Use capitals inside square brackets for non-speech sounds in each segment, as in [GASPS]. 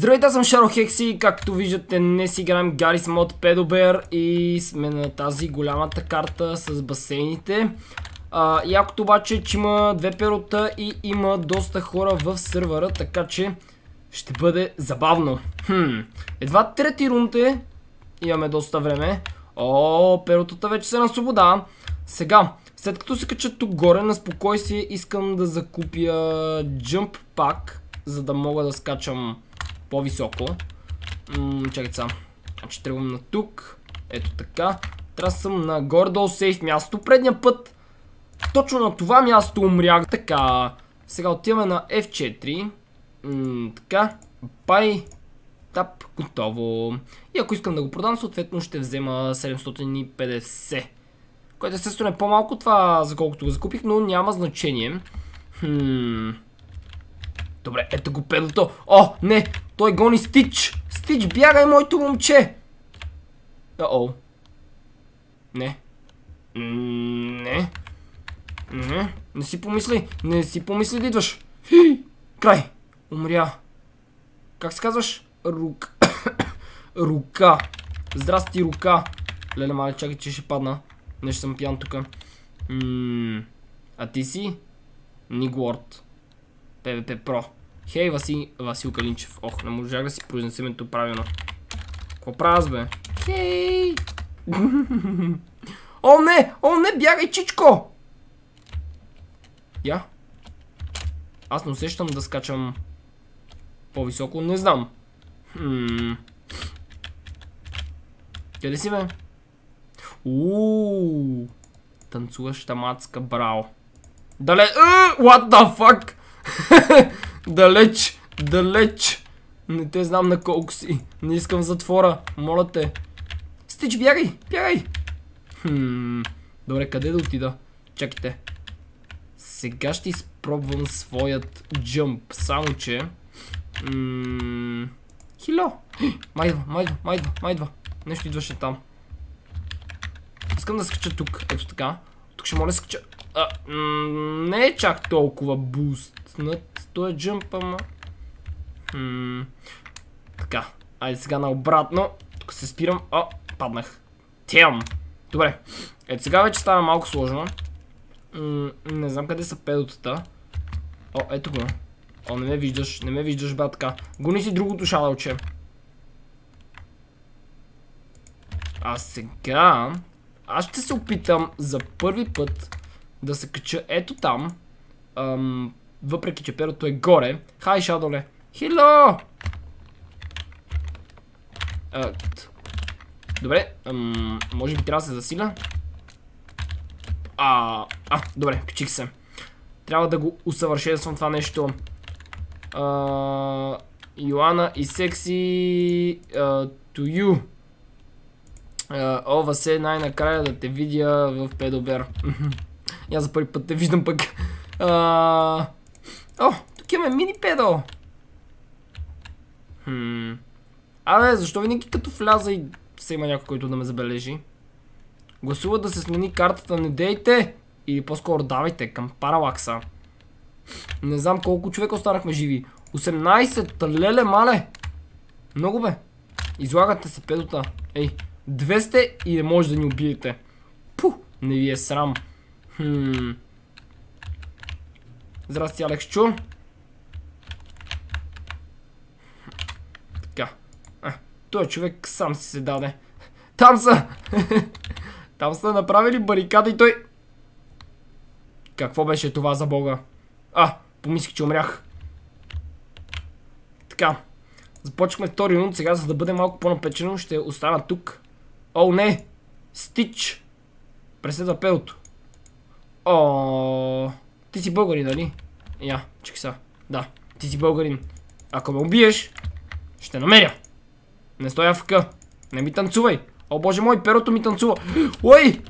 Здравейте, аз съм Шаро Хекси, както виждате днес играем Гарис Мод Педобер и сме на тази голямата карта с басейните. А, якото обаче е, че има две перота и има доста хора в сървъра, така че ще бъде забавно. Едва трети рунт е, имаме доста време. О, перотата вече са на свобода. Сега, след като се кача тук горе на спокойствие, искам да закупя Jump Pack, за да мога да скачам по-високо. Чакайте сега. Значи тръгвам на тук. Ето така. Трябва съм на горе-долу сейф място. Предния път точно на това място умрях. Така. Сега отиваме на F4. така. Бай. Тап. Готово. И ако искам да го продам, съответно ще взема 750. Което естествено е по-малко това, за колкото го закупих, но няма значение. Хм... Добре, ето го педото. О, не! Той гони Стич! Стич, бягай, моето момче! О-о. Не. Не. Не. Не си помисли. Не си помисли да идваш. [CLEARS THROAT] Край. Умря. Как се казваш? Рук. [CLEARS THROAT] рука. Здрасти, рука. Леле, мале, чакай, че ще падна. Не ще съм пиян тука. А ти си? Нигуорд. PvP Pro. Хей, Васи... Васил Калинчев. Ох, не можах да си произнеса името правилно. Какво правя бе? Хей! [LAUGHS] О, не! О, не! Бягай, чичко! Я? Аз не усещам да скачам по-високо. Не знам. Хм... Къде си, бе? Ууу! Танцуваща мацка, браво. Дале... What the fuck? [LAUGHS] далеч, далеч. Не те знам на колко си. Не искам затвора. Моля те. Стич, бягай, бягай. Хм. Добре, къде да отида? Чакайте. Сега ще изпробвам своят джъмп. Само че... Хило. [GASPS] Майдва, майдва, майдва, майдва. Нещо идваше там. Искам да скача тук. Ето така. Тук ще моля да скача. Не е чак толкова бустнат. Той е джъмп, ама... така. Айде сега наобратно. Тук се спирам. О, паднах. Тям. Добре. Ето сега вече става малко сложно. не знам къде са педотата. О, ето го. О, не ме виждаш. Не ме виждаш, ба така. Гони си другото шалелче. А сега... Аз ще се опитам за първи път да се кача ето там. Ам, въпреки, че перото е горе. Хай, Шадоле. Хило! А, добре, ам, може би трябва да се засиля. А, а, добре, качих се. Трябва да го усъвършенствам това нещо. А, Йоана и секси uh, to you. Uh, о, Васе, най-накрая да те видя в педобер. Аз за първи път те виждам пък. А... О, тук имаме мини педал. Хм. Абе, защо винаги като вляза и се има някой, който да ме забележи? Гласува да се смени картата, не дейте! Или по-скоро давайте към паралакса. Не знам колко човека останахме живи. 18, леле мале! Много бе. Излагате се педота. Ей, 200 и не може да ни убиете. Пу, не ви е срам. Хм. Здрасти, Чу. Така. А, той човек сам си се даде. Там са! [LAUGHS] Там са направили барикада и той... Какво беше това за бога? А, помислих, че умрях. Така. Започваме втори минут сега, за да бъде малко по-напечено. Ще остана тук. О, не! Стич! Преследва пелото. О, ти си българин, нали? Я, чекай са. Да, ти си българин. Ако ме убиеш, ще намеря. Не стоя в. Не ми танцувай. О, боже мой, перото ми танцува. Ой!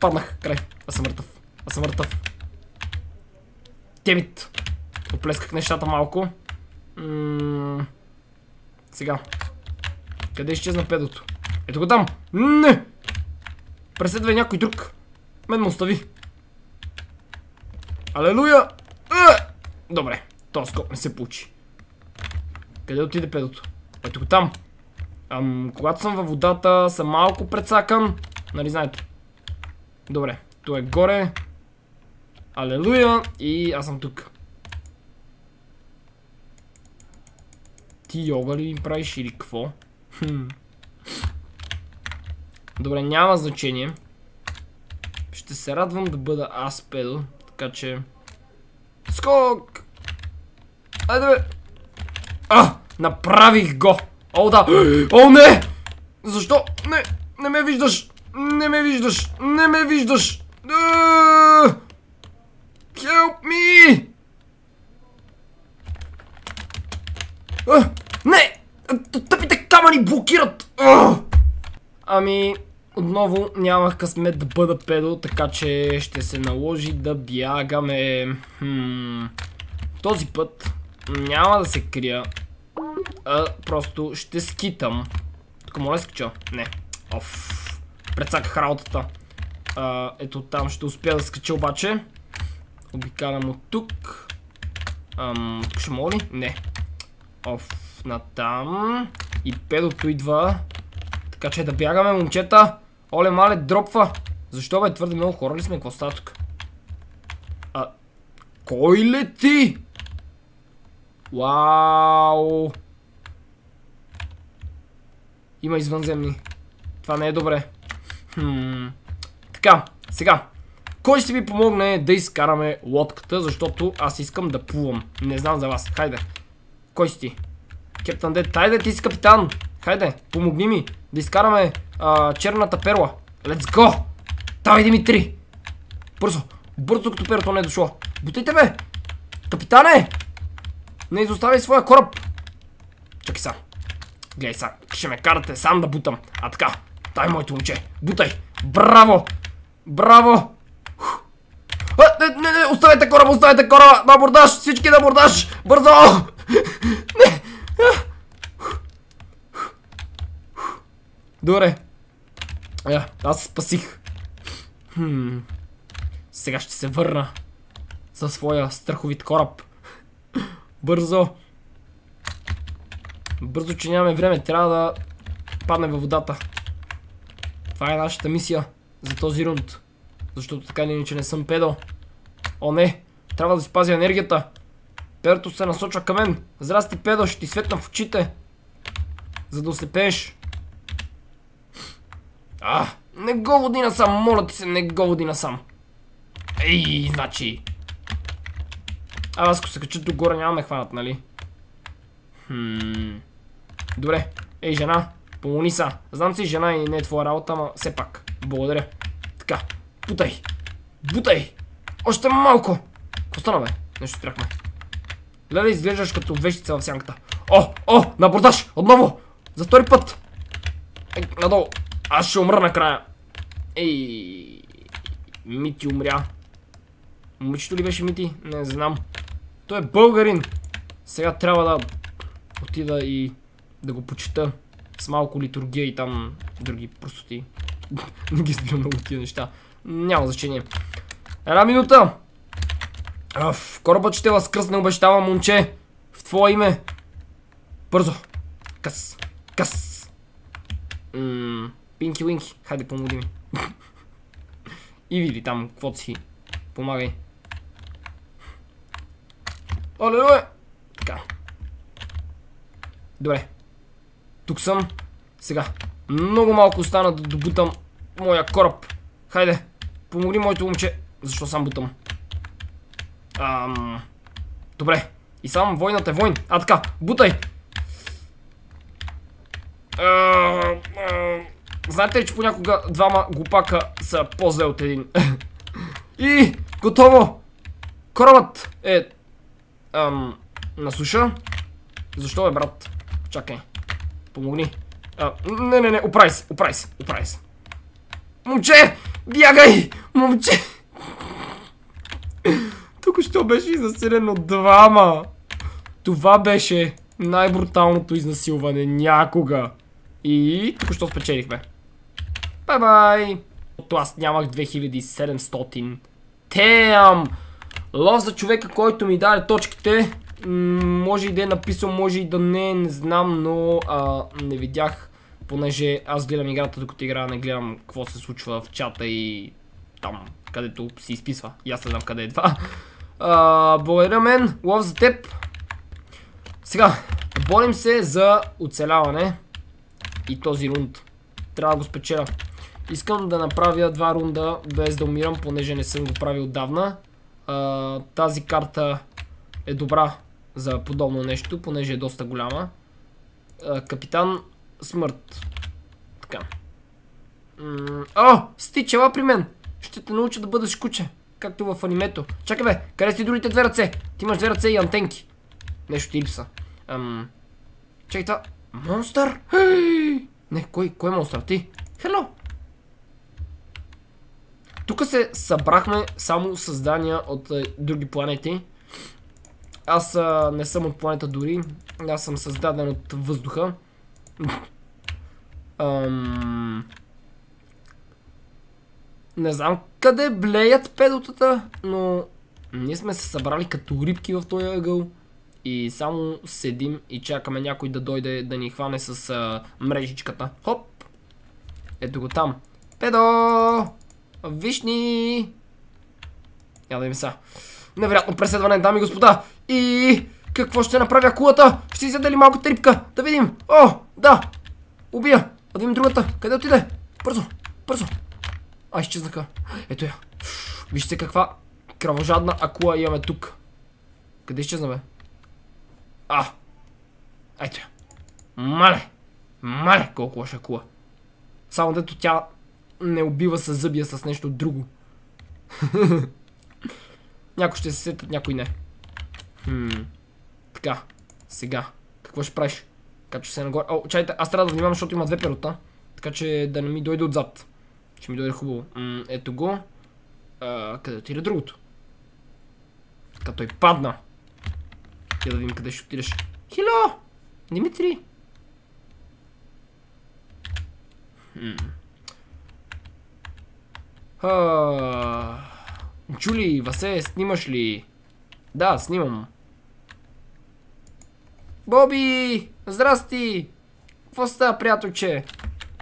Паднах, край. Аз съм мъртъв. Аз съм мъртъв. Темит. Оплесках нещата малко. Сега. Къде изчезна педото? Ето го там. Не! Преследвай някой друг. Мен му остави. Алелуя! Добре, този скоп не се получи. Къде отиде педото? Ето го там. Ам, когато съм във водата, съм малко прецакан. Нали знаете? Добре, то е горе. Алелуя. И аз съм тук. Ти йога ли ми правиш или какво? Добре, няма значение. Ще се радвам да бъда аз педо, така че... Скок! Айде бе! А! Направих го! О, да! О, не! Защо? Не! Не ме виждаш! Не ме виждаш! Не ме виждаш! Help me! А, не! Тъпите камъни блокират! Ами, отново нямах късмет да бъда педо, така че ще се наложи да бягаме. Хм. Този път няма да се крия. А, просто ще скитам. Тук моля скича? Не. Оф. Предсаках работата. А, ето там ще успя да скача обаче. Обикалям от тук. Ам, тук ще моли? Не. Оф, натам. И педото идва. Така че да бягаме, момчета. Оле, мале, дропва. Защо бе, твърде много хора ли сме? Какво става тук? А, кой лети? Вау! Има извънземни. Това не е добре. Така, сега. Кой ще ви помогне да изкараме лодката, защото аз искам да плувам. Не знам за вас. Хайде. Кой си ти? Кептан Дед. Хайде, ти си капитан. Хайде, помогни ми да изкараме а, черната перла. Let's go! Давай, Димитри! Бързо! Бързо, като перото не е дошло. Бутайте ме! Капитане! Не изоставяй своя кораб! Чакай сам. Гледай сам. Ще ме карате сам да бутам. А така. Дай, моето момче. Бутай. Браво! Браво! А, не, не, не, оставете кораба, оставете кораба! На бордаж! Всички на бордаж! Бързо! [LAUGHS] Не! Добре. Я, аз спасих. Хм. Сега ще се върна за своя страховит кораб. Бързо. Бързо, че нямаме време. Трябва да падне във водата. Това е нашата мисия за този рунд. Защото така или иначе не съм педал. О, не! Трябва да спазя енергията. Педото се насочва към мен. Здрасти, педо, ще ти светна в очите. За да ослепееш. А, не го води насам, моля ти се, не го води насам. Ей, значи. А, аз ако се кача догоре няма ме хванат, нали? Хм. Добре. Ей, жена, помогни са. Знам си жена и не е твоя работа, ама все пак. Благодаря. Така, бутай. Бутай. Още малко. Какво стана, бе? Нещо спряхме. Леле, изглеждаш като вещица в сянката. О, о, на бордаж, отново. За втори път. Ей, надолу. Аз ще умра накрая. Ей, Мити умря. Момичето ли беше Мити? Не знам. Той е българин. Сега трябва да отида и да го почита с малко литургия и там други простоти. [LAUGHS] Не ги сбирам много тия неща. Няма значение. Една минута. Аф, корабът ще възкръсне, обещава момче. В твое име. Бързо. Къс. Къс. Ммм. Пинки Уинки, хайде помоги ми. И види там, какво си. Помагай. Оле, Така. Добре. Тук съм. Сега. Много малко остана да добутам моя кораб. Хайде. Помогни моето момче. Защо сам бутам? Ам... Добре. И сам войната е войн. А така. Бутай. Знаете ли, че понякога двама глупака са по-зле от един? [LAUGHS] И готово! Корабът е ам, на суша. Защо бе, брат? Чакай. Помогни. А, не, не, не, оправи се, оправи се, оправи се. Момче! Бягай! Момче! [LAUGHS] Тук що беше изнасилен от двама. Това беше най-бруталното изнасилване някога. И тук що спечелихме. Бай-бай! Аз нямах 2700. Тем! Лов за човека, който ми даде точките. може и да е написал, може и да не, не знам, но не видях, понеже аз гледам играта докато играя, не гледам какво се случва в чата и там, където си изписва. И аз не знам къде е това. Благодаря мен, лов за теб. Сега, борим се за оцеляване и този рунд. Трябва да го спечеля. Искам да направя два рунда без да умирам, понеже не съм го правил отдавна. Тази карта е добра за подобно нещо, понеже е доста голяма. Капитан Смърт. Така. О, стич, ела при мен. Ще те науча да бъдеш куче. Както в анимето. Чакай бе, къде си другите две ръце? Ти имаш две ръце и антенки. Нещо ти липса. Ам... Чакай това. Монстър? Не, кой, кой е монстър? Ти? Хело! Тук се събрахме само създания от е, други планети. Аз не съм от планета дори. Аз съм създаден от въздуха. [LAUGHS] Не знам къде блеят педотата, но ние сме се събрали като рибки в този ъгъл и само седим и чакаме някой да дойде да ни хване с мрежичката. Хоп! Ето го там. Педо! Вишни! Я да им са. Невероятно преследване, дами и господа. И какво ще направя кулата? Ще изяде ли малко трипка? Да видим. О, да. Убия. Да видим другата. Къде отиде? Бързо, бързо. А, изчезнаха. Ето я. Вижте каква кръвожадна акула имаме тук. Къде изчезна, бе? А! Ето я. Мале! Мале, колко лоша акула. Само дето тя не убива с зъбия с нещо друго. [LAUGHS] някой ще се сетят, някой не. Хм. Така. Сега. Какво ще правиш? Качва се нагоре. О, чайте, аз трябва да внимавам, защото има две перота. Така че да не ми дойде отзад. Ще ми дойде хубаво. М ето го. А, къде отиде другото? Така той падна. Я да видим къде ще отидеш. Хило! Димитри! Хм. Джули, Васе, снимаш ли? Да, снимам. Боби! Здрасти! Какво става, приятелче?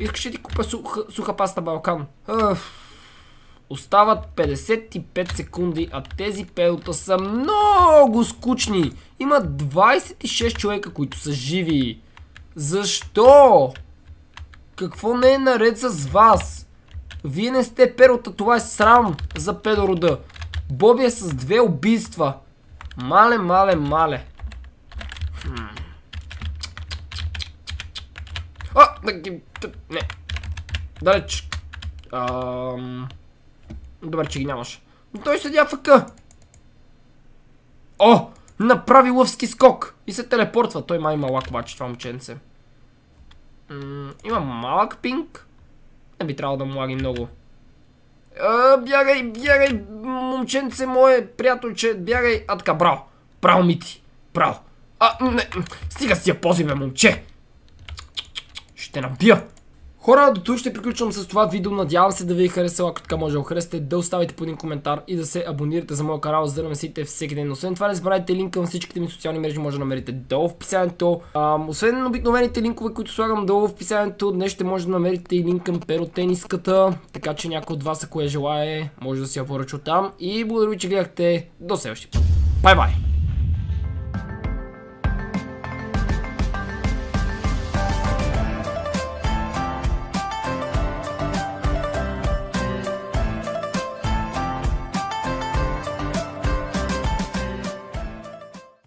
Искаш ли ти купа суха, паста Балкан? Остават 55 секунди, а тези педота са много скучни. Има 26 човека, които са живи. Защо? Какво не е наред с вас? Вие не сте перота, това е срам за педорода. Боби е с две убийства. Мале, мале, мале. А, не. Далеч. Ам... Добре, че ги нямаш. Но той седя в. О! Направи лъвски скок! И се телепортва. Той май малък обаче, това момченце. има малък пинг. Би трябвало да му лаги много. Бягай, бягай, момченце мое, приятелче, бягай. А така, браво. Браво, Мити. Браво. А, не, стига си я пози, бе, момче. Ще набия. Хора, до тук ще приключвам с това видео. Надявам се да ви е харесало. Ако така може да го харесате, да оставите по един коментар и да се абонирате за моя канал, за да намесите всеки ден. Освен това, не забравяйте линк към всичките ми социални мрежи, може да намерите долу в описанието. освен обикновените линкове, които слагам долу в описанието, днес ще може да намерите и линк към перотениската. Така че някой от вас, ако я желае, може да си я поръча там. И благодаря ви, че гледахте. До следващия път. Бай-бай!